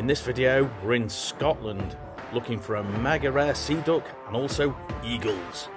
In this video, we're in Scotland looking for a mega rare sea duck and also eagles.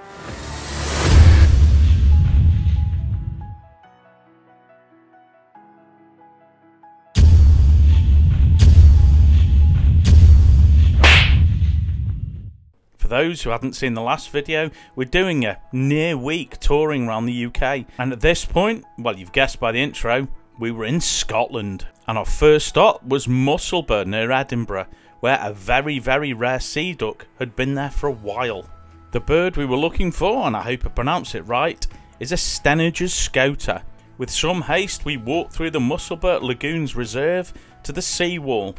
For those who hadn't seen the last video, we're doing a near week touring around the UK. And at this point, well, you've guessed by the intro, we were in Scotland. And our first stop was Musselburgh near Edinburgh, where a very, very rare sea duck had been there for a while. The bird we were looking for, and I hope I pronounce it right, is a Stejneger's scoter. With some haste, we walked through the Musselburgh Lagoons Reserve to the seawall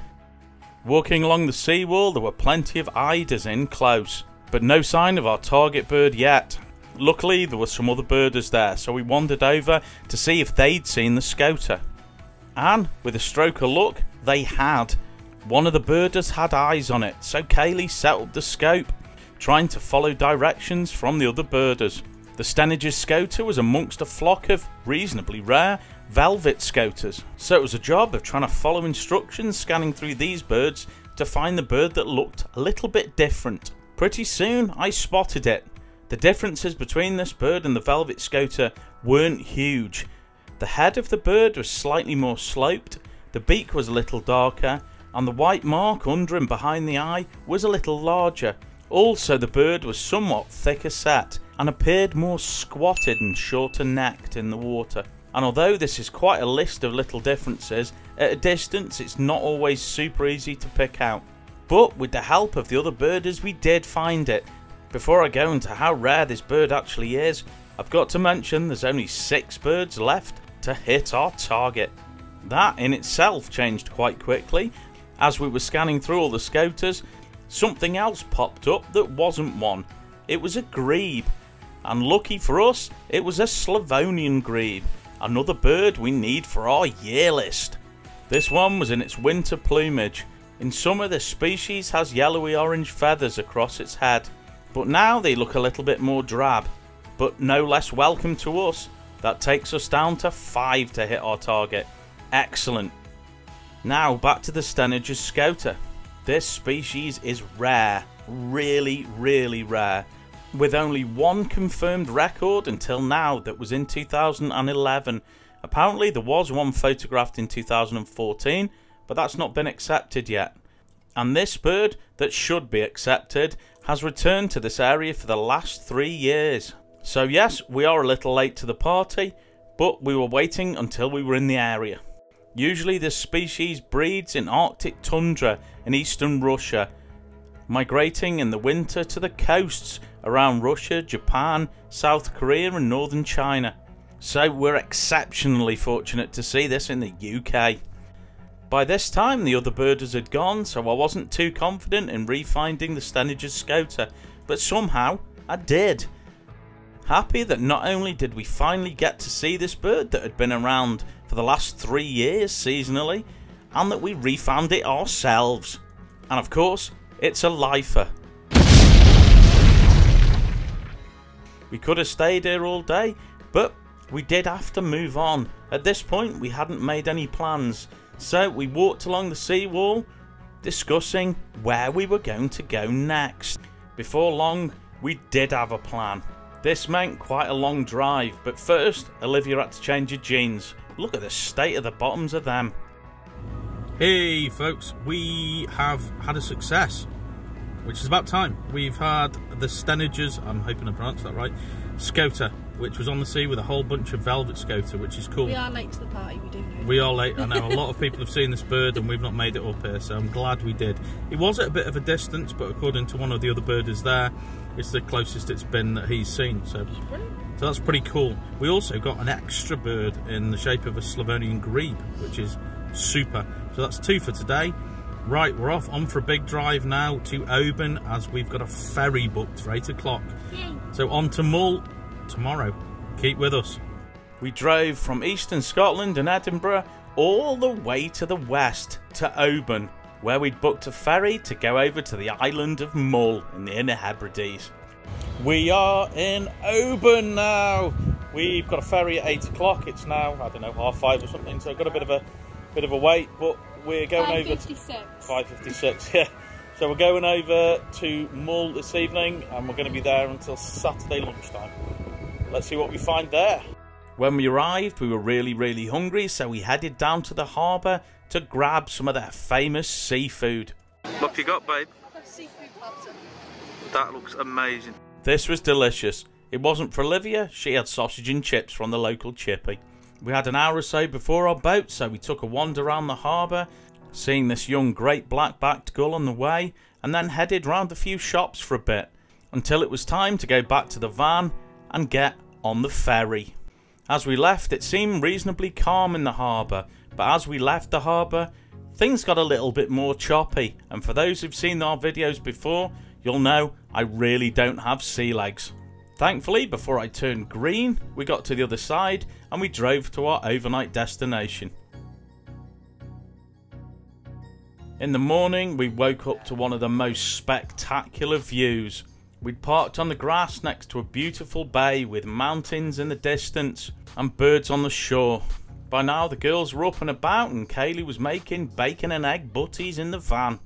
Walking along the seawall, there were plenty of eiders in close, but no sign of our target bird yet. Luckily, there were some other birders there, so we wandered over to see if they'd seen the scoter. And, with a stroke of luck, they had. One of the birders had eyes on it, so Kaylee set up the scope, trying to follow directions from the other birders. The Stejneger's scoter was amongst a flock of reasonably rare velvet scoters. So it was a job of trying to follow instructions, scanning through these birds to find the bird that looked a little bit different. Pretty soon I spotted it. The differences between this bird and the velvet scoter weren't huge. The head of the bird was slightly more sloped, the beak was a little darker, and the white mark under and behind the eye was a little larger. Also, the bird was somewhat thicker set and appeared more squatted and shorter necked in the water and although this is quite a list of little differences, at a distance it's not always super easy to pick out. But with the help of the other birders we did find it. Before I go into how rare this bird actually is, I've got to mention there's only 6 birds left to hit our target. That in itself changed quite quickly. As we were scanning through all the scoters, something else popped up that wasn't one. It was a grebe. And lucky for us, it was a Slavonian grebe another bird we need for our year list. This one was in its winter plumage. In summer this species has yellowy orange feathers across its head, but now they look a little bit more drab, but no less welcome to us. That takes us down to 5 to hit our target. Excellent. Now back to the Stejneger's Scoter. This species is rare, really, really rare with only one confirmed record until now that was in 2011. Apparently, there was one photographed in 2014, but that's not been accepted yet. And this bird, that should be accepted, has returned to this area for the last three years. So, yes, we are a little late to the party, but we were waiting until we were in the area. Usually, this species breeds in Arctic tundra in eastern Russia, migrating in the winter to the coasts around Russia, Japan, South Korea, and northern China. So we're exceptionally fortunate to see this in the UK. By this time, the other birders had gone, so I wasn't too confident in refinding the Stejneger's scoter, but somehow I did. Happy that not only did we finally get to see this bird that had been around for the last three years seasonally, and that we refound it ourselves. And of course, it's a lifer. We could have stayed here all day, but we did have to move on. At this point, we hadn't made any plans, so we walked along the seawall, discussing where we were going to go next. Before long, we did have a plan. This meant quite a long drive, but first, Olivia had to change her jeans. Look at the state of the bottoms of them. Hey folks, we have had a success which is about time. We've had the Stejneger's, I'm hoping I pronounced that right, Scoter, which was on the sea with a whole bunch of velvet scoter, which is cool. We are late to the party, we do know. We are late. I know a lot of people have seen this bird and we've not made it up here, so I'm glad we did. It was at a bit of a distance, but according to one of the other birders there, it's the closest it's been that he's seen. So, so that's pretty cool. We also got an extra bird in the shape of a Slavonian grebe, which is super. So that's two for today. Right, we're off on for a big drive now to Oban as we've got a ferry booked for 8 o'clock. So on to Mull tomorrow. Keep with us. We drove from eastern Scotland and Edinburgh all the way to the west to Oban, where we'd booked a ferry to go over to the island of Mull in the Inner Hebrides. We are in Oban now. We've got a ferry at 8 o'clock. It's now, I don't know, half five or something, so I've got a bit of a bit of a wait, but we're going over 556. 556. Yeah. So we're going over to Mull this evening, and we're going to be there until Saturday lunchtime. Let's see what we find there. When we arrived, we were really, really hungry, so we headed down to the harbour to grab some of their famous seafood. What you got, babe? Seafood platter. That looks amazing. This was delicious. It wasn't for Olivia, she had sausage and chips from the local chippy. We had an hour or so before our boat, so we took a wander around the harbour, seeing this young great black backed gull on the way, and then headed round a few shops for a bit, until it was time to go back to the van and get on the ferry. As we left, it seemed reasonably calm in the harbour, but as we left the harbour, things got a little bit more choppy, and for those who've seen our videos before, you'll know I really don't have sea legs. Thankfully, before I turned green, we got to the other side and we drove to our overnight destination. In the morning, we woke up to one of the most spectacular views. We'd parked on the grass next to a beautiful bay with mountains in the distance and birds on the shore. By now, the girls were up and about, and Kaylee was making bacon and egg butties in the van.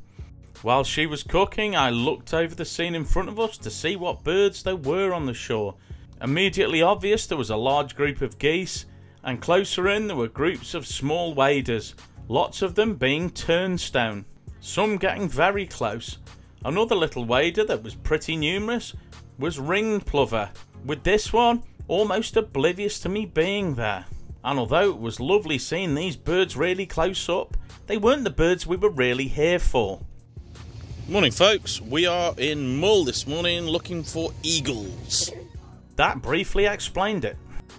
While she was cooking, I looked over the scene in front of us to see what birds there were on the shore. Immediately obvious, there was a large group of geese, and closer in, there were groups of small waders, lots of them being turnstone, some getting very close. Another little wader that was pretty numerous was ringed plover, with this one almost oblivious to me being there. And although it was lovely seeing these birds really close up, they weren't the birds we were really here for. Morning, folks. We are in Mull this morning looking for eagles. That briefly explained it.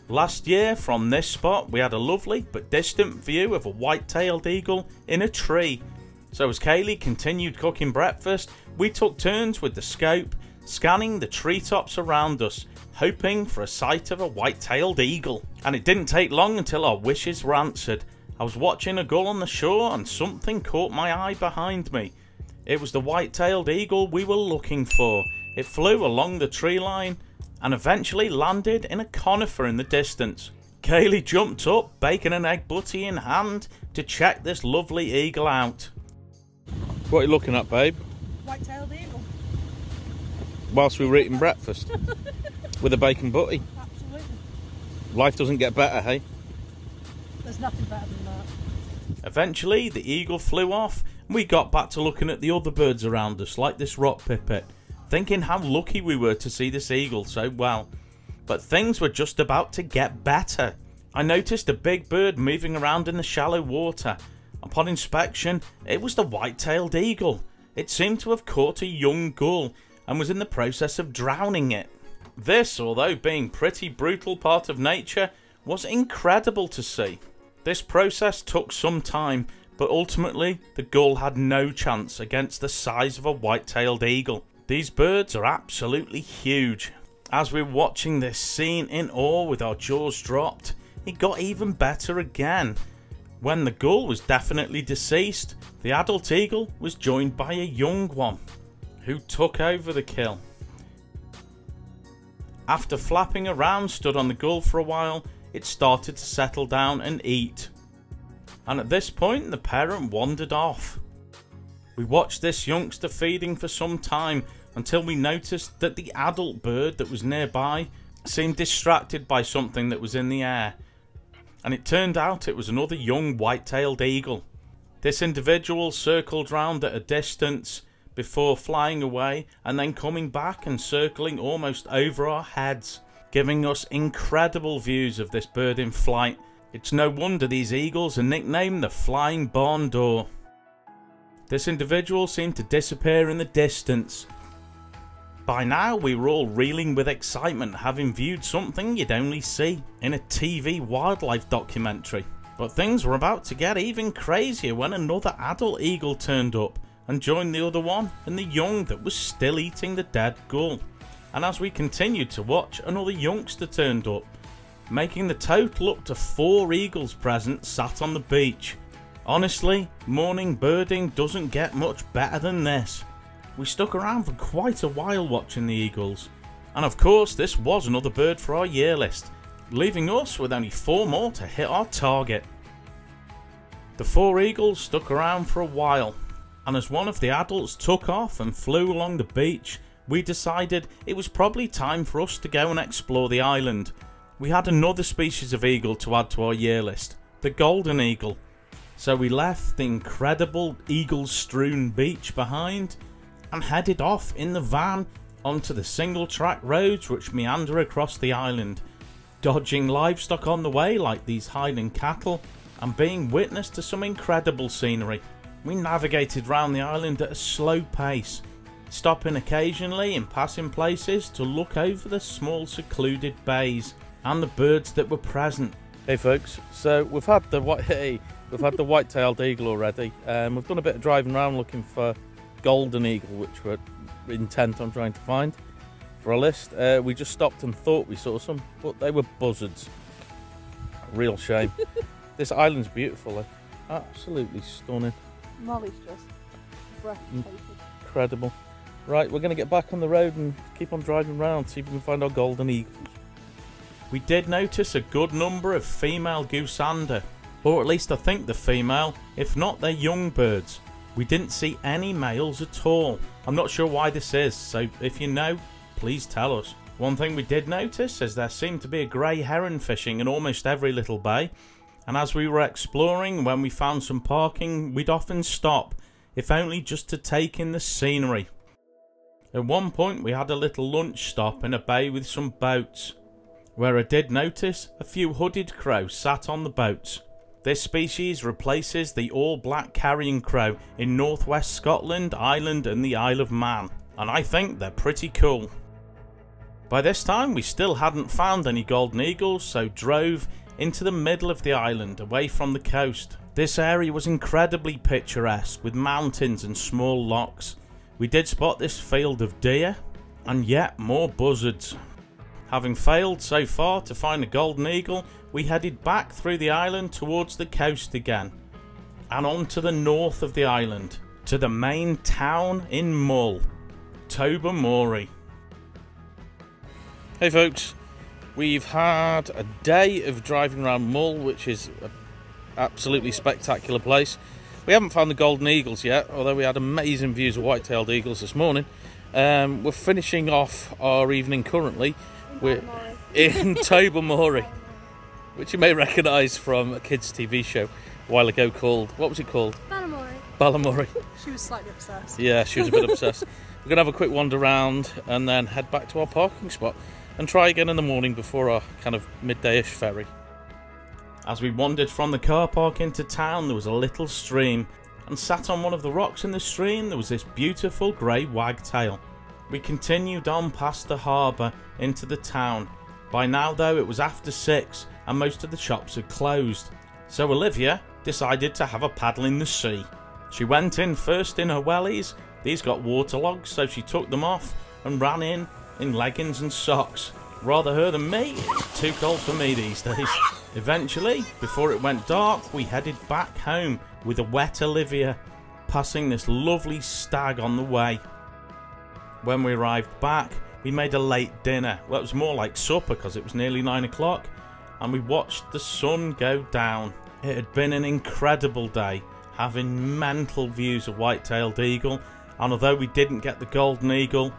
Last year, from this spot, we had a lovely but distant view of a white tailed eagle in a tree. So, as Kaylee continued cooking breakfast, we took turns with the scope, scanning the treetops around us, hoping for a sight of a white tailed eagle. And it didn't take long until our wishes were answered. I was watching a gull on the shore and something caught my eye behind me. It was the white-tailed eagle we were looking for. It flew along the tree line and eventually landed in a conifer in the distance. Kaylee jumped up, bacon and egg butty in hand, to check this lovely eagle out. What are you looking at, babe? White-tailed eagle. Whilst we were eating breakfast? With a bacon butty? Absolutely. Life doesn't get better, hey? There's nothing better than that. Eventually, the eagle flew off, and we got back to looking at the other birds around us, like this rock pipit, thinking how lucky we were to see this eagle so well. But things were just about to get better. I noticed a big bird moving around in the shallow water. Upon inspection, it was the white-tailed eagle. It seemed to have caught a young gull and was in the process of drowning it. This, although being pretty brutal part of nature, was incredible to see. This process took some time, but ultimately the gull had no chance against the size of a white-tailed eagle. These birds are absolutely huge. As we were watching this scene in awe with our jaws dropped, it got even better again. When the gull was definitely deceased, the adult eagle was joined by a young one, who took over the kill. After flapping around stood on the gull for a while, it started to settle down and eat. And at this point, the parent wandered off. We watched this youngster feeding for some time until we noticed that the adult bird that was nearby seemed distracted by something that was in the air. And it turned out it was another young white-tailed eagle. This individual circled round at a distance before flying away and then coming back and circling almost over our heads giving us incredible views of this bird in flight. It's no wonder these eagles are nicknamed the Flying Barn Door. This individual seemed to disappear in the distance. By now we were all reeling with excitement having viewed something you'd only see in a TV wildlife documentary. But things were about to get even crazier when another adult eagle turned up and joined the other one and the young that was still eating the dead gull and as we continued to watch, another youngster turned up, making the total up to four eagles present sat on the beach. Honestly, morning birding doesn't get much better than this. We stuck around for quite a while watching the eagles, and of course this was another bird for our year list, leaving us with only four more to hit our target. The four eagles stuck around for a while, and as one of the adults took off and flew along the beach, we decided it was probably time for us to go and explore the island. We had another species of eagle to add to our year list, the golden eagle. So we left the incredible eagle strewn beach behind and headed off in the van onto the single track roads which meander across the island, dodging livestock on the way like these Highland cattle and being witness to some incredible scenery. We navigated round the island at a slow pace, stopping occasionally in passing places to look over the small secluded bays and the birds that were present. Hey folks, so we've had the white hey, we've had the white-tailed eagle already. Um, we've done a bit of driving around looking for golden eagle, which we're intent on trying to find for a list. Uh, we just stopped and thought we saw some, but they were buzzards. Real shame. this island's beautiful, eh? absolutely stunning, Mull's just breathtaking. incredible. Right, we're going to get back on the road and keep on driving around, see if we can find our golden eagles. We did notice a good number of female goosander, or at least I think the female, if not they're young birds. We didn't see any males at all. I'm not sure why this is, so if you know, please tell us. One thing we did notice is there seemed to be a grey heron fishing in almost every little bay, and as we were exploring, when we found some parking, we'd often stop, if only just to take in the scenery. At one point, we had a little lunch stop in a bay with some boats, where I did notice a few hooded crows sat on the boats. This species replaces the all black carrion crow in northwest Scotland, Ireland, and the Isle of Man, and I think they're pretty cool. By this time, we still hadn't found any golden eagles, so drove into the middle of the island away from the coast. This area was incredibly picturesque with mountains and small locks. We did spot this field of deer and yet more buzzards. Having failed so far to find a golden eagle, we headed back through the island towards the coast again and on to the north of the island to the main town in Mull, Tobermory. Hey folks, we've had a day of driving around Mull, which is an absolutely spectacular place. We haven't found the golden eagles yet, although we had amazing views of white-tailed eagles this morning. Um, we're finishing off our evening currently. We're in Tobermory, which you may recognise from a kids' TV show a while ago called what was it called? Balamory. Balamory. She was slightly obsessed. Yeah, she was a bit obsessed. We're gonna have a quick wander around and then head back to our parking spot and try again in the morning before our kind of midday-ish ferry. As we wandered from the car park into town, there was a little stream, and sat on one of the rocks in the stream, there was this beautiful grey wagtail. We continued on past the harbour into the town. By now, though, it was after six, and most of the shops had closed. So Olivia decided to have a paddle in the sea. She went in first in her wellies. These got waterlogged, so she took them off and ran in in leggings and socks. Rather her than me, it's too cold for me these days. Eventually, before it went dark, we headed back home with a wet Olivia, passing this lovely stag on the way. When we arrived back, we made a late dinner. Well, it was more like supper because it was nearly nine o'clock, and we watched the sun go down. It had been an incredible day, having mental views of white-tailed eagle, and although we didn't get the golden eagle,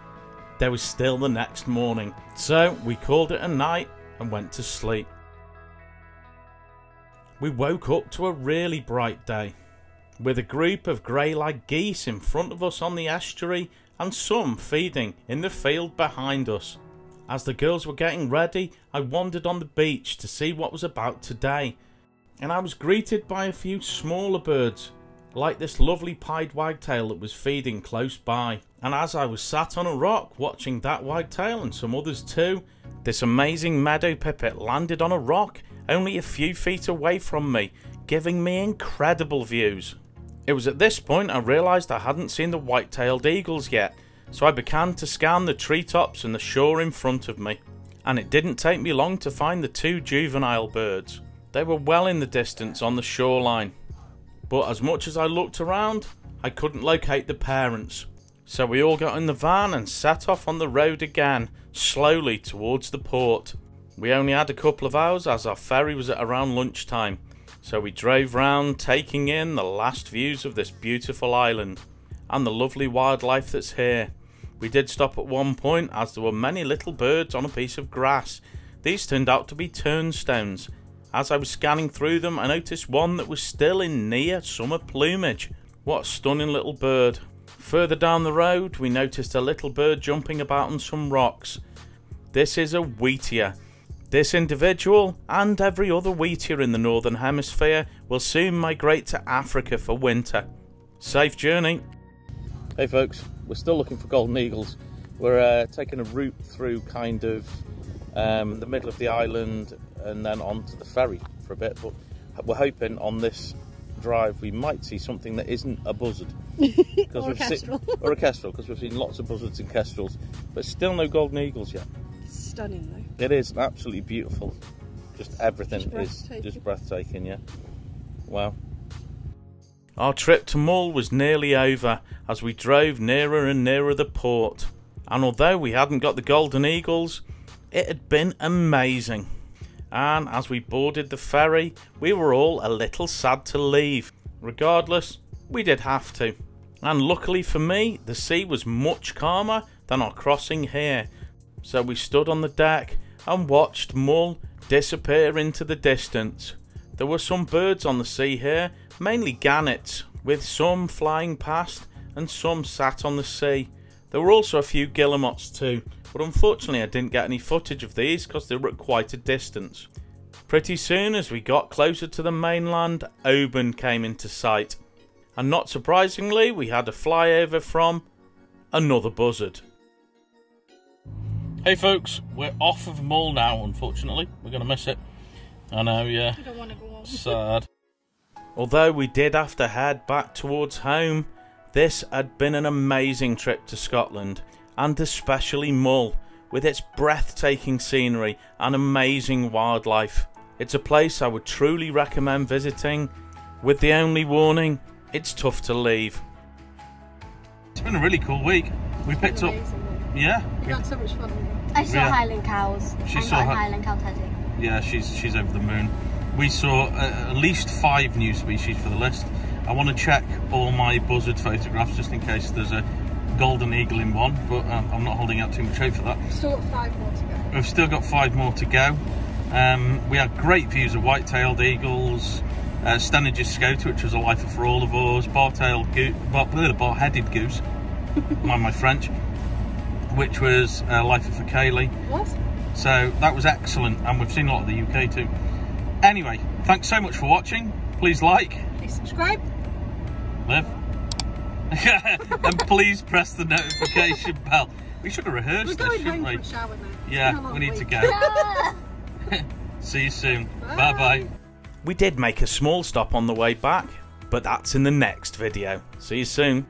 there was still the next morning. So we called it a night and went to sleep. We woke up to a really bright day, with a group of grey lag geese in front of us on the estuary and some feeding in the field behind us. As the girls were getting ready, I wandered on the beach to see what was about today, and I was greeted by a few smaller birds, like this lovely pied wagtail that was feeding close by. And as I was sat on a rock watching that wagtail and some others too, this amazing meadow pipit landed on a rock only a few feet away from me, giving me incredible views. It was at this point I realised I hadn't seen the white-tailed eagles yet, so I began to scan the treetops and the shore in front of me. And it didn't take me long to find the two juvenile birds. They were well in the distance on the shoreline, but as much as I looked around, I couldn't locate the parents. So we all got in the van and set off on the road again, slowly towards the port. We only had a couple of hours as our ferry was at around lunchtime, So we drove round taking in the last views of this beautiful island and the lovely wildlife that's here. We did stop at one point as there were many little birds on a piece of grass. These turned out to be turnstones. As I was scanning through them, I noticed one that was still in near summer plumage. What a stunning little bird. Further down the road, we noticed a little bird jumping about on some rocks. This is a wheatear. This individual, and every other wheatear in the Northern Hemisphere, will soon migrate to Africa for winter. Safe journey. Hey folks, we're still looking for golden eagles. We're uh, taking a route through kind of um, the middle of the island and then onto the ferry for a bit, but we're hoping on this drive we might see something that isn't a buzzard. or, a kestrel. or a kestrel, because we've seen lots of buzzards and kestrels, but still no golden eagles yet. Stunning though. It is absolutely beautiful. Just everything Just is just breathtaking, yeah. Wow. Our trip to Mull was nearly over as we drove nearer and nearer the port. And although we hadn't got the golden eagles, it had been amazing. And as we boarded the ferry, we were all a little sad to leave. Regardless, we did have to. And luckily for me, the sea was much calmer than our crossing here. So we stood on the deck and watched Mull disappear into the distance. There were some birds on the sea here, mainly gannets, with some flying past and some sat on the sea. There were also a few guillemots too, but unfortunately I didn't get any footage of these because they were at quite a distance. Pretty soon as we got closer to the mainland, Oban came into sight. And not surprisingly, we had a flyover from another buzzard. Hey folks, we're off of Mull now, unfortunately. We're going to miss it. I know, yeah. I don't want to go on. Sad. Although we did have to head back towards home, this had been an amazing trip to Scotland, and especially Mull, with its breathtaking scenery and amazing wildlife. It's a place I would truly recommend visiting, with the only warning, it's tough to leave. It's been a really cool week. We picked up, Amazing. Yeah, We had so much fun. I saw Yeah. Highland cows. She I saw got a Highland cow tattoo. yeah, she's she's over the moon. We saw uh, at least five new species for the list. I want to check all my buzzard photographs just in case there's a golden eagle in one, but uh, I'm not holding out too much hope for that. We've Still got five more to go. We've still got five more to go. Um, we had great views of white-tailed eagles, uh, Stanages scoter, which was a lifer for all of us, bar-tailed goose, bar, bar-headed goose, mind my French, which was a lifer for Kaylee. What? So that was excellent, and we've seen a lot of the UK too. Anyway, thanks so much for watching. Please like, Please subscribe. live, and please press the notification bell. We should have We're rehearsed this, going home shouldn't for we? a shower now. It's been a Yeah, we need to week. go. See you soon. Bye bye. We did make a small stop on the way back, but that's in the next video. See you soon.